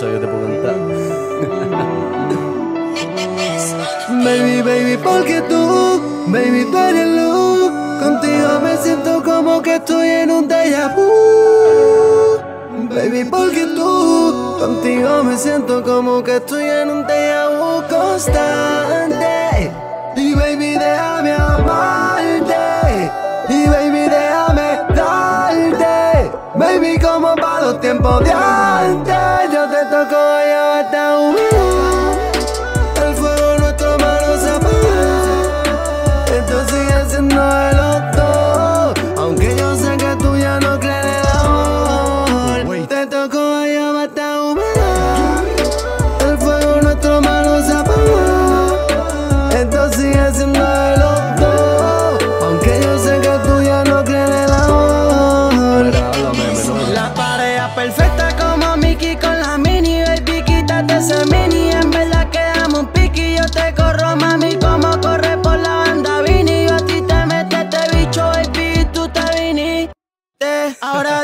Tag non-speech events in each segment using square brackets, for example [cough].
te puedo cantar. [laughs] baby, baby, porque tú, baby, tú eres luz. Contigo me siento como que estoy en un déjà vu. Baby, porque tú, contigo me siento como que estoy en un déjà constante. Y baby, déjame amarte. Y baby, déjame darte. Baby, como para los tiempos de. Yo te ese mini En verdad quedamos piqui Yo te corro, mami, como corre por la banda Vini Yo a ti te metí este bicho, baby, tú te viniste. Ahora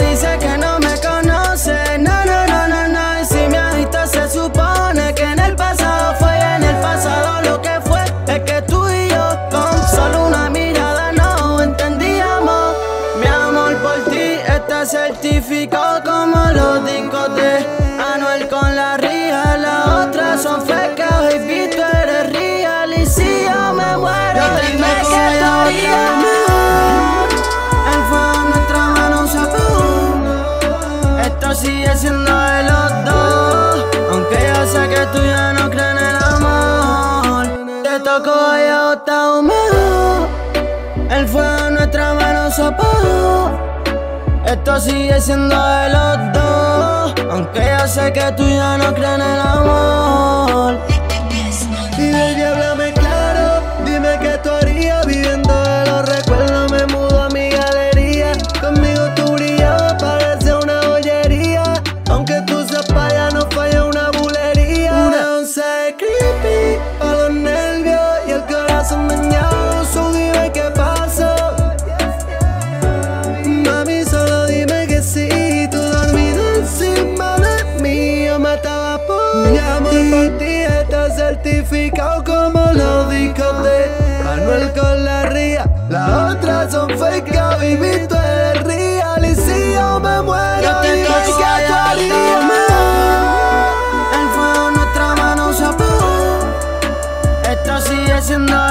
Tocó allá está húmedo. El fuego en nuestra mano se apagó. Esto sigue siendo de los dos. Aunque yo sé que tú ya no crees en el amor Mi amor por ti está certificado como los discos de Manuel con la ría Las otras son fake, tú eres real Y si yo me muero, Yo te. El fuego en nuestra mano se apagó. Esto sigue siendo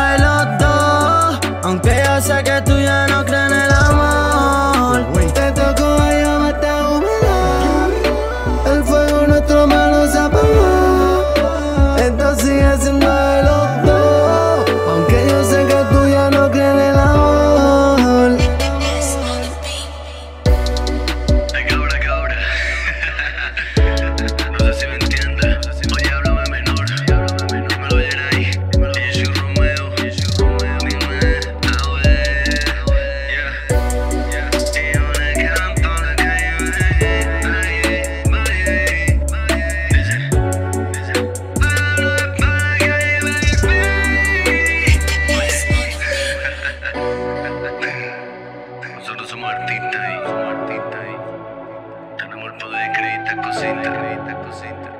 No pude crédito cosita, crédito cosita.